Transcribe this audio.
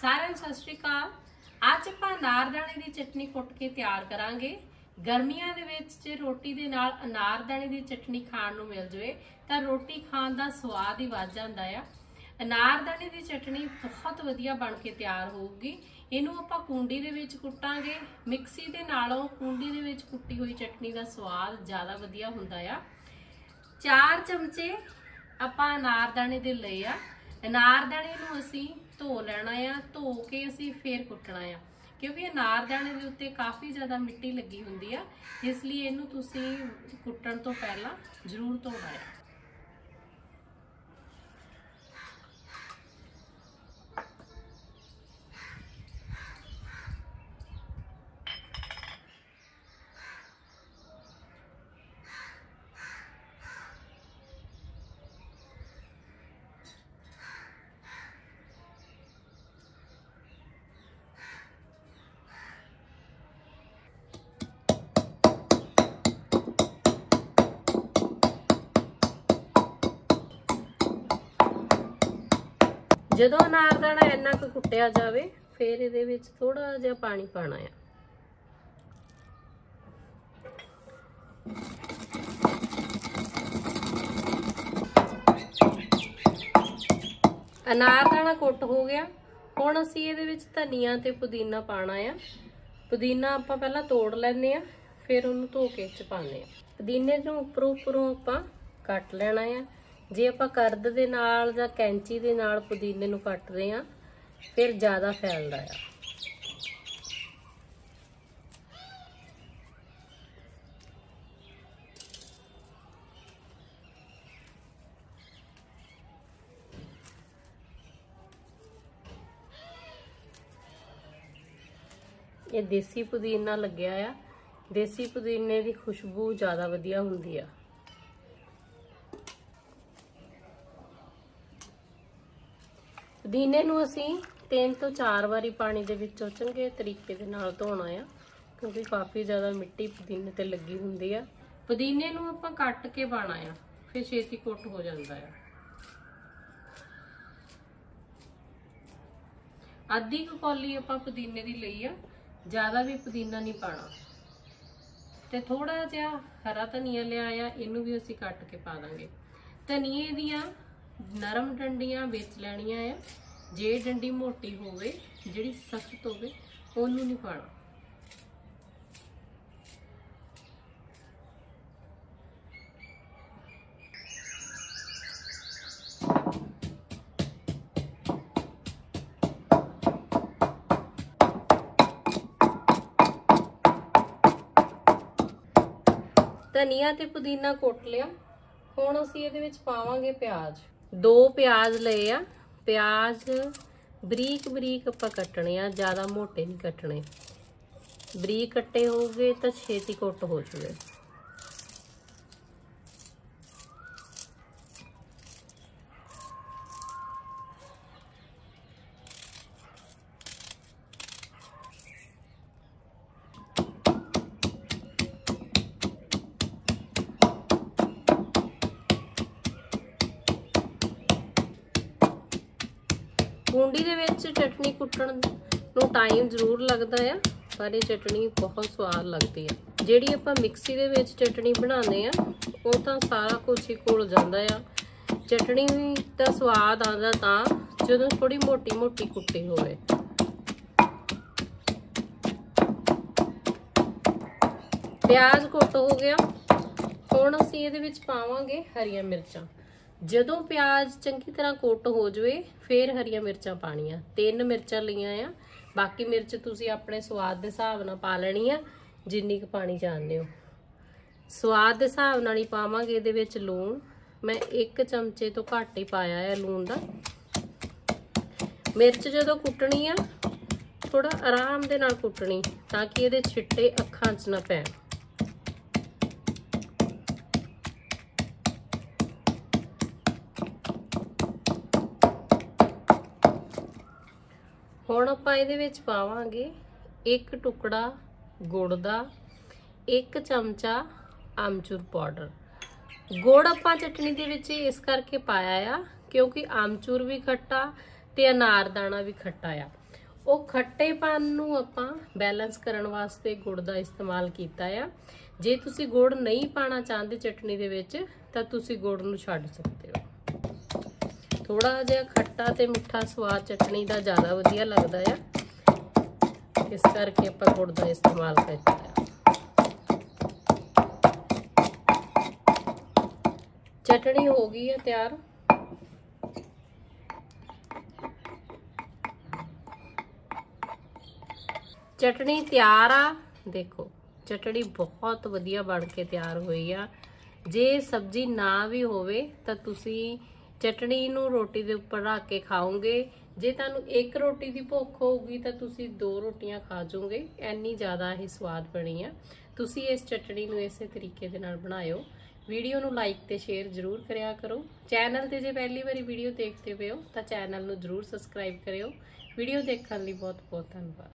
ਸਾਰਿਆਂ ਨੂੰ ਸਤਿ ਸ਼੍ਰੀ ਅਕਾਲ। ਅੱਜ ਆਪਾਂ ਅਨਾਰਦਾਣੇ ਦੀ ਚਟਨੀ ਕੁੱਟ ਕੇ ਤਿਆਰ ਕਰਾਂਗੇ। ਗਰਮੀਆਂ ਦੇ ਵਿੱਚ ਜੇ ਰੋਟੀ ਦੇ ਨਾਲ ਅਨਾਰਦਾਣੇ ਦੀ ਚਟਨੀ ਖਾਣ ਨੂੰ ਮਿਲ ਜਵੇ, ਤਾਂ ਰੋਟੀ ਖਾਣ ਦਾ ਸਵਾਦ ਹੀ ਵੱਧ ਜਾਂਦਾ ਆ। ਅਨਾਰਦਾਣੇ ਦੀ ਚਟਨੀ ਬਹੁਤ ਵਧੀਆ ਬਣ ਕੇ ਤਿਆਰ ਹੋਊਗੀ। ਇਹਨੂੰ ਆਪਾਂ ਕੁੰਡੀ ਦੇ ਵਿੱਚ ਕੁੱਟਾਂਗੇ। ਮਿਕਸੀ ਦੇ ਨਾਲੋਂ ਕੁੰਡੀ ਦੇ ਵਿੱਚ ਕੁੱਟੀ ਹੋਈ ਚਟਨੀ ਦਾ ਸਵਾਦ ਜ਼ਿਆਦਾ ਵਧੀਆ ਹੁੰਦਾ ਆ। 4 ਚਮਚੇ ਆਪਾਂ ਅਨਾਰਦਾਣੇ ਦੇ ਲਏ ਆ। ਅਨਾਰਦਾਣੇ ਨੂੰ ਅਸੀਂ ਧੋ ਲੈਣਾ ਆ, ਧੋ ਕੇ ਅਸੀਂ ਫੇਰ ਕੁੱਟਣਾ ਆ। ਕਿਉਂਕਿ ਅਨਾਰਦਾਣੇ ਦੇ ਉੱਤੇ ਕਾਫੀ ਜ਼ਿਆਦਾ ਮਿੱਟੀ ਲੱਗੀ ਹੁੰਦੀ ਆ, ਇਸ ਲਈ ਇਹਨੂੰ ਤੁਸੀਂ ਕੁੱਟਣ ਤੋਂ ਪਹਿਲਾਂ ਜ਼ਰੂਰ ਧੋਣਾ ਆ। ਜਦੋਂ ਅਨਾਰਦਾਣਾ ਇੰਨਾ ਕੁ ਕੁੱਟਿਆ ਜਾਵੇ, ਫਿਰ ਇਹਦੇ ਵਿੱਚ ਥੋੜਾ ਜਿਹਾ ਪਾਣੀ ਪਾਣਾ ਆ। ਅਨਾਰਦਾਣਾ ਕੁੱਟ ਹੋ ਗਿਆ। ਹੁਣ ਅਸੀਂ ਇਹਦੇ ਵਿੱਚ ਧਨੀਆ ਤੇ ਪੁਦੀਨਾ ਪਾਣਾ ਆ। ਪੁਦੀਨਾ ਆਪਾਂ ਪਹਿਲਾਂ ਤੋੜ ਲੈਂਦੇ ਆ, ਫਿਰ ਉਹਨੂੰ ਧੋ ਕੇ ਚ ਪਾਉਂਦੇ ਆ। ਪੁਦੀਨੇ ਨੂੰ ਉੱਪਰੋਂ ਉੱਪਰੋਂ ਆਪਾਂ ਕੱਟ ਲੈਣਾ ਆ। ਜੇ ਆਪਾਂ ਕਰਦ ਦੇ ਨਾਲ ਜਾਂ ਕੈਂਚੀ ਦੇ ਨਾਲ ਪੁਦੀਨੇ ਨੂੰ ਕੱਟਦੇ ਆ ਫਿਰ ਜ਼ਿਆਦਾ ਫੈਲਦਾ ਆ। ਇਹ ਦੇਸੀ ਪੁਦੀਨਾ ਲੱਗਿਆ ਆ। ਦੇਸੀ ਪੁਦੀਨੇ ਦੀ ਖੁਸ਼ਬੂ ਜ਼ਿਆਦਾ ਵਧੀਆ ਹੁੰਦੀ ਆ। ਪੁਦੀਨੇ ਨੂੰ ਅਸੀਂ ਤਿੰਨ ਤੋਂ ਚਾਰ ਵਾਰੀ ਪਾਣੀ ਦੇ ਵਿੱਚੋਂ ਚੰਗੇ ਤਰੀਕੇ ਦੇ ਨਾਲ ਧੋਣਾ ਆ, ਕਿਉਂਕਿ ਕਾਫੀ ਜ਼ਿਆਦਾ ਮਿੱਟੀ ਪੁਦੀਨੇ ਤੇ ਲੱਗੀ ਹੁੰਦੀ ਆ। ਪੁਦੀਨੇ ਨੂੰ ਆਪਾਂ ਕੱਟ ਕੇ ਪਾਣਾ ਆ, ਫਿਰ ਛੇਤੀ ਕੁੱਟ ਹੋ ਜਾਂਦਾ ਆ। ਅੱਧੀ ਕੁ ਕੌਲੀ ਆਪਾਂ ਪੁਦੀਨੇ ਦੀ ਲਈ ਆ, ਜ਼ਿਆਦਾ ਵੀ ਪੁਦੀਨਾ ਨਹੀਂ ਪਾਣਾ ਤੇ ਥੋੜਾ ਜਿਹਾ ਹਰਾ ਧਨੀਆ ਲਿਆ ਆ ਇਹਨੂੰ ਵੀ ਅਸੀਂ ਕੱਟ ਕੇ ਪਾ ਦਾਂਗੇ। ਧਨੀਏ ਦੀਆਂ ਨਰਮ ਡੰਡੀਆਂ ਵੇਚ ਲੈਣੀਆਂ ਆ। ਜੇ ਡੰਡੀ ਮੋਟੀ ਹੋਵੇ, ਜਿਹੜੀ ਸਖਤ ਹੋਵੇ, ਉਹਨੂੰ ਨਹੀਂ ਪਾਣਾ ਧਨੀਆ ਤੇ ਪੁਦੀਨਾ ਕੁੱਟ ਲਿਆ। ਹੁਣ ਅਸੀਂ ਇਹਦੇ ਵਿੱਚ ਪਾਵਾਂਗੇ ਪਿਆਜ਼। ਦੋ ਪਿਆਜ਼ ਲਏ ਆ। ਪਿਆਜ਼ ਬਰੀਕ ਬਰੀਕ ਆਪਾਂ ਕੱਟਣੇ ਆ, ਜ਼ਿਆਦਾ ਮੋਟੇ ਨਹੀਂ ਕੱਟਣੇ। ਬਰੀਕ ਕੱਟੇ ਹੋਗੇ ਤਾਂ ਛੇਤੀ ਕੁੱਟ ਹੋ ਜੂਗੇ ਕੁੰਡੀ ਦੇ ਵਿੱਚ ਚਟਨੀ ਕੁੱਟਣ ਨੂੰ ਟਾਈਮ ਜ਼ਰੂਰ ਲੱਗਦਾ ਆ, ਪਰ ਇਹ ਚਟਨੀ ਬਹੁਤ ਸਵਾਦ ਲੱਗਦੀ ਆ। ਜਿਹੜੀ ਆਪਾਂ ਮਿਕਸੀ ਦੇ ਵਿੱਚ ਚਟਨੀ ਬਣਾਉਂਦੇ ਆ, ਉਹ ਤਾਂ ਸਾਰਾ ਕੁਝ ਹੀ ਘੁਲ ਜਾਂਦਾ ਆ। ਚਟਣੀ ਵੀ ਦਾ ਸਵਾਦ ਆਉਂਦਾ ਤਾਂ ਜਦੋਂ ਥੋੜੀ ਮੋਟੀ ਮੋਟੀ ਕੁੱਟੀ ਹੋਵੇ। ਪਿਆਜ਼ ਕੁੱਟ ਹੋ ਗਿਆ। ਹੁਣ ਅਸੀਂ ਇਹਦੇ ਵਿੱਚ ਪਾਵਾਂਗੇ ਹਰੀਆਂ ਮਿਰਚਾਂ। ਜਦੋਂ ਪਿਆਜ਼ ਚੰਗੀ ਤਰ੍ਹਾਂ ਕੁੱਟ ਹੋ ਜਾਵੇ, ਫਿਰ ਹਰੀਆਂ ਮਿਰਚਾਂ ਪਾਣੀਆਂ ਤਿੰਨ ਮਿਰਚਾਂ ਲਈਆਂ ਆ। ਬਾਕੀ ਮਿਰਚ ਤੁਸੀਂ ਆਪਣੇ ਸਵਾਦ ਦੇ ਹਿਸਾਬ ਨਾਲ ਪਾ ਲੈਣੀ ਆ, ਜਿੰਨੀ ਕੁ ਪਾਣੀ ਚਾਹੁੰਦੇ ਹੋ। ਸਵਾਦ ਦੇ ਹਿਸਾਬ ਨਾਲ ਹੀ ਪਾਵਾਂਗੇ ਇਹਦੇ ਵਿੱਚ ਲੂਣ। ਮੈਂ 1 ਚਮਚੇ ਤੋਂ ਘੱਟ ਹੀ ਪਾਇਆ ਹੈ ਲੂਣ ਦਾ। ਮਿਰਚ ਜਦੋਂ ਕੁੱਟਣੀ ਆ ਥੋੜਾ ਆਰਾਮ ਦੇ ਨਾਲ ਕੁੱਟਣੀ ਤਾਂ ਕਿ ਇਹਦੇ ਛਿੱਟੇ ਅੱਖਾਂ 'ਚ ਨਾ ਪੈਣ। ਹੁਣ ਆਪਾਂ ਇਹਦੇ ਵਿੱਚ ਪਾਵਾਂਗੇ ਇੱਕ ਟੁਕੜਾ ਗੁੜ ਦਾ, ਇੱਕ ਚਮਚਾ ਆਮਚੂਰ ਪਾਊਡਰ। ਗੁੜ ਆਪਾਂ ਚਟਨੀ ਦੇ ਵਿੱਚ ਇਸ ਕਰਕੇ ਪਾਇਆ ਆ ਕਿਉਂਕਿ ਆਮਚੂਰ ਵੀ ਖੱਟਾ ਤੇ ਅਨਾਰਦਾਣਾ ਵੀ ਖੱਟਾ ਆ। ਉਹ ਖੱਟੇਪਨ ਨੂੰ ਆਪਾਂ ਬੈਲੈਂਸ ਕਰਨ ਵਾਸਤੇ ਗੁੜ ਦਾ ਇਸਤੇਮਾਲ ਕੀਤਾ ਆ। ਜੇ ਤੁਸੀਂ ਗੁੜ ਨਹੀਂ ਪਾਣਾ ਚਾਹੁੰਦੇ ਚਟਨੀ ਦੇ ਵਿੱਚ, ਤਾਂ ਤੁਸੀਂ ਗੁੜ ਨੂੰ ਛੱਡ ਸਕਦੇ ਹੋ। ਥੋੜਾ ਜਿਹਾ ਖੱਟਾ ਤੇ ਮਿੱਠਾ ਸਵਾਦ ਚਟਣੀ ਦਾ ਜ਼ਿਆਦਾ ਵਧੀਆ ਲੱਗਦਾ ਆ। ਇਸ ਕਰਕੇ ਆਪਾਂ ਗੁੜ ਦਾ ਇਸਤੇਮਾਲ ਕਰਦੇ ਆ ਚਟਣੀ ਹੋ ਗਈ ਹੈ ਤਿਆਰ। ਚਟਣੀ ਤਿਆਰ ਆ। ਦੇਖੋ ਚਟਣੀ ਬਹੁਤ ਵਧੀਆ ਬਣ ਕੇ ਤਿਆਰ ਹੋਈ ਆ। ਜੇ ਸਬਜ਼ੀ ਨਾ ਵੀ ਹੋਵੇ ਤਾਂ ਤੁਸੀਂ ਚਟਣੀ ਨੂੰ ਰੋਟੀ ਦੇ ਉੱਪਰ ਰੱਖ ਕੇ ਖਾਓਗੇ। ਜੇ ਤੁਹਾਨੂੰ ਇੱਕ ਰੋਟੀ ਦੀ ਭੁੱਖ ਹੋਊਗੀ ਤਾਂ ਤੁਸੀਂ ਦੋ ਰੋਟੀਆਂ ਖਾ ਜਾਓਗੇ। ਐਨੀ ਜ਼ਿਆਦਾ ਇਹ ਸਵਾਦ ਬਣੀ ਆ। ਤੁਸੀਂ ਇਸ ਚਟਣੀ ਨੂੰ ਇਸੇ ਤਰੀਕੇ ਦੇ ਨਾਲ ਬਣਾਇਓ। ਵੀਡੀਓ ਨੂੰ ਲਾਈਕ ਤੇ ਸ਼ੇਅਰ ਜ਼ਰੂਰ ਕਰਿਆ ਕਰੋ। ਚੈਨਲ ਤੇ ਜੇ ਪਹਿਲੀ ਵਾਰੀ ਵੀਡੀਓ ਦੇਖਦੇ ਪਏ ਹੋ ਤਾਂ ਚੈਨਲ ਨੂੰ ਜ਼ਰੂਰ ਸਬਸਕ੍ਰਾਈਬ ਕਰਿਓ। ਵੀਡੀਓ ਦੇਖਣ ਲਈ ਬਹੁਤ ਬਹੁਤ ਧੰਨਵਾਦ।